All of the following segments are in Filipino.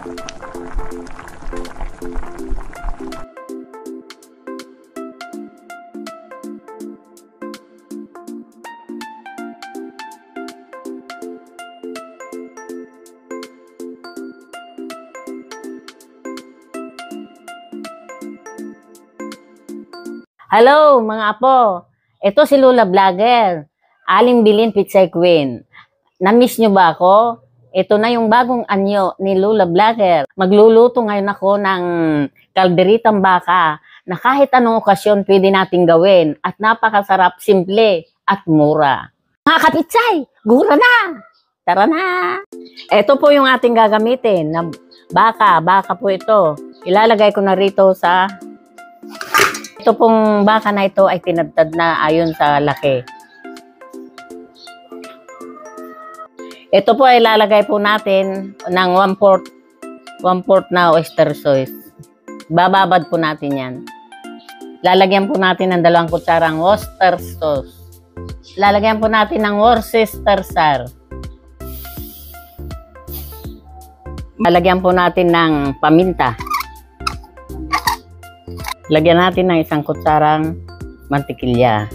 Hello, mga apo. Ito si Lula Vlogger. Aling Bilin Pitsay Queen. Na-miss nyo ba ako? Ito na yung bagong anyo ni Lula Vlogger. Magluluto ngayon ako ng kalderitang baka na kahit anong okasyon pwede nating gawin at napakasarap, simple at mura. Mga kapitsay, gura na! Tara na! Ito po yung ating gagamitin na baka. Baka po ito. Ilalagay ko na rito sa ito pong baka na ito ay tinadtad na ayon sa laki. Ito po ay lalagay po natin ng 1 4 1 4 na oyster sauce. Bababad po natin yan. Lalagyan po natin ng dalawang kutsarang oyster sauce. Lalagyan po natin ng Worcestershire. Lalagyan po natin ng paminta. Lagyan natin ng isang kutsarang mantikilya.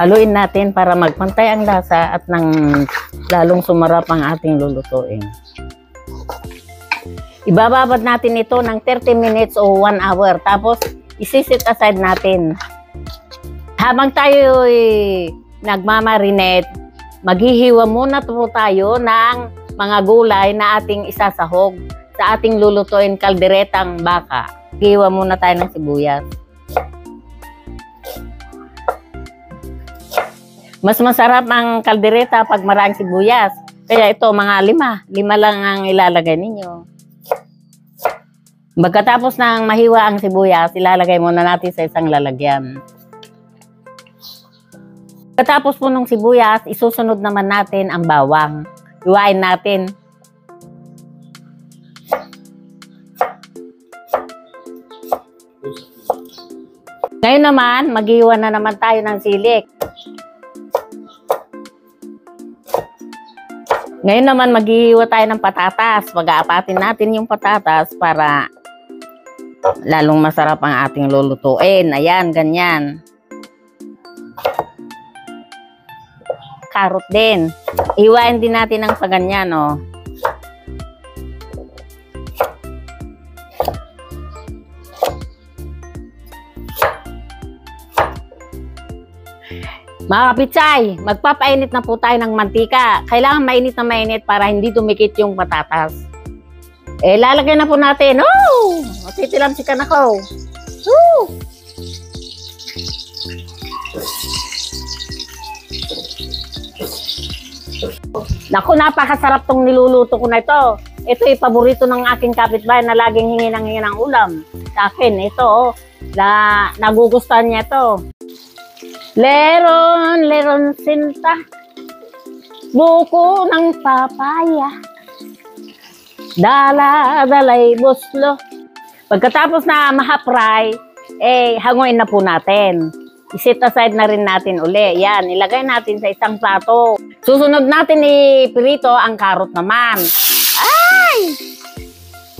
Haluin natin para magpantay ang lasa at nang lalong sumarap ang ating lulutuin. Ibababad natin ito ng 30 minutes o 1 hour. Tapos, isisit aside natin. Habang tayo nagmamarinate, maghihiwa muna po tayo ng mga gulay na ating isasahog sa ating lulutuin kalderetang baka. Hiwa muna tayo ng sibuyas. Mas masarap ang kaldereta pag maraming sibuyas. Kaya ito, mga lima. Lima lang ang ilalagay ninyo. Pagkatapos ng mahiwa ang sibuyas, ilalagay muna natin sa isang lalagyan. Pagkatapos po ng sibuyas, isusunod naman natin ang bawang. Iwain natin Ngayon naman, mag-iwan na naman tayo ng silik. Ngayon naman, mag-iwa tayo ng patatas. Pag-aapatin natin yung patatas para lalong masarap ang ating lulutuin. Ayan, ganyan. Karot din. Iwain din natin ng paganyan, oh. Mga kapitsay, magpapainit na po tayo ng mantika. Kailangan mainit na mainit para hindi dumikit yung patatas. Eh, lalagay na po natin. Oh! Titilamsikan ako. Oh! Naku, napakasarap tong niluluto ko na ito. Ito ay paborito ng aking kapitbahay na laging hingi ng hingi ng ulam. Sa akin, ito, oh, na, nagugustuhan niya ito. Leron, leron sinta. Buko ng papaya. Dala, dalay, buslo. Pagkatapos na mahapray, eh, hanguin na po natin. Isit aside na rin natin uli. Yan, ilagay natin sa isang plato. Susunod natin ipirito ang karot naman. Ay!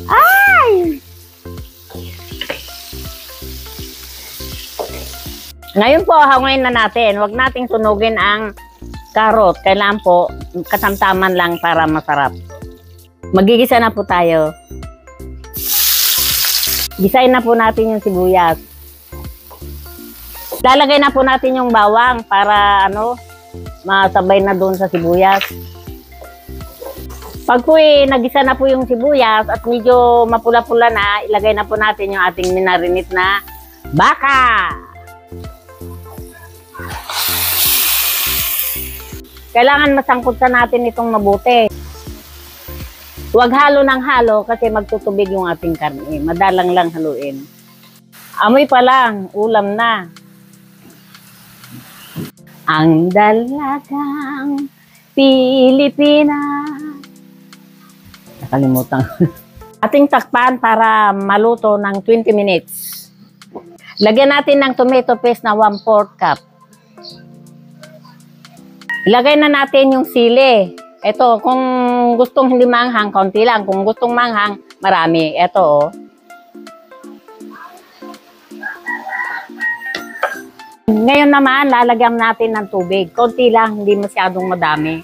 Ay! Ngayon po, hanguin na natin. Huwag nating sunugin ang karot. Kailangan po, katamtaman lang para masarap. Magigisa na po tayo. Gisain na po natin yung sibuyas. Lalagay na po natin yung bawang para ano, masabay na doon sa sibuyas. Pag po eh, nagisa na po yung sibuyas at medyo mapula-pula na, ilagay na po natin yung ating minarinit na baka. Kailangan masangkutan natin itong mabuti. Huwag halo ng halo kasi magtutubig yung ating karne. Madalang lang haluin. Amoy pa lang, ulam na. Ang dalagang Pilipinas. Nakalimutan. ating takpan para maluto ng 20 minutes. Lagyan natin ng tomato paste na 1 4 cup. Ilagay na natin yung sili. Ito, kung gustong hindi manghang, konti lang. Kung gustong manghang, marami. Ito, oh. Ngayon naman, lalagyan natin ng tubig. Konti lang, hindi masyadong madami.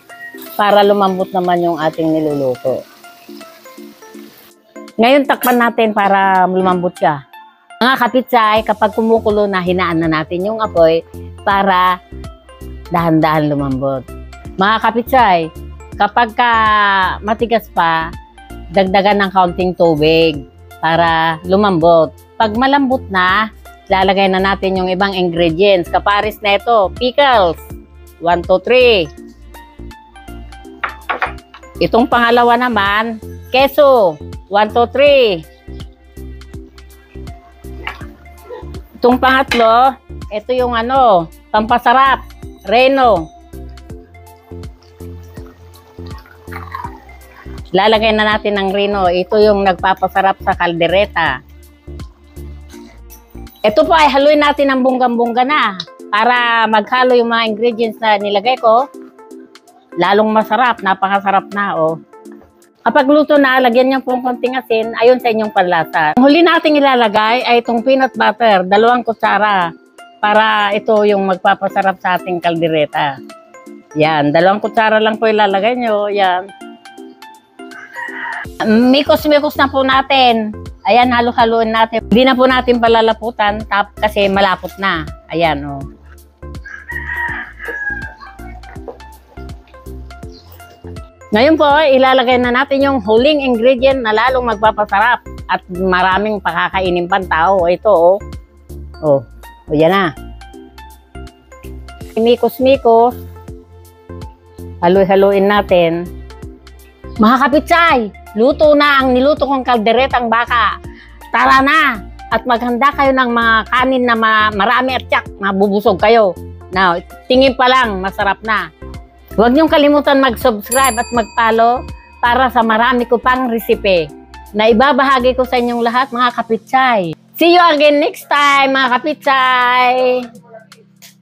Para lumambot naman yung ating niluluto. Ngayon, takpan natin para lumambot ka. Mga kapitsay, kapag kumukulo na, hinaan na natin yung apoy para dahan-dahan lumambot. Mga kapitsay, kapag ka matigas pa, dagdagan ng kaunting tubig para lumambot. Pag malambot na, lalagay na natin yung ibang ingredients. Kaparis na ito, pickles. 1, 2, 3. Itong pangalawa naman, keso. 1, 2, 3. Itong pangatlo, ito yung ano, pampasarap, reno. Lalagay na natin ng reno. Ito yung nagpapasarap sa kaldereta. Ito po ay haluin natin ng bunggang-bungga na para maghalo yung mga ingredients na nilagay ko. Lalong masarap, napakasarap na oh. Kapag luto na, lagyan niyo pong konting asin, ayon sa inyong panlasa. Ang huli nating ilalagay ay itong peanut butter, dalawang kutsara, para ito yung magpapasarap sa ating kaldereta. Yan, dalawang kutsara lang po ilalagay nyo, yan. Mikos-mikos na po natin. Ayan, halo-haloin natin. Hindi na po natin palalaputan tap, kasi malapot na. Ayan, oh. Ngayon po, ilalagay na natin yung huling ingredient na lalong magpapasarap at maraming pakakainin pang tao. Ito, oh. Oh, oh yan na. Mikos-mikos. Haloy-haloin natin. Mga kapitsay, luto na ang niluto kong kalderetang baka. Tara na! At maghanda kayo ng mga kanin na ma- marami at tsak, mabubusog kayo. Now, tingin pa lang, masarap na. Huwag niyong kalimutan mag-subscribe at mag-follow para sa marami ko pang resipe na ibabahagi ko sa inyong lahat mga kapitsay. See you again next time mga kapitsay!